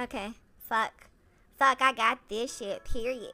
Okay. Fuck. Fuck, I got this shit. Period.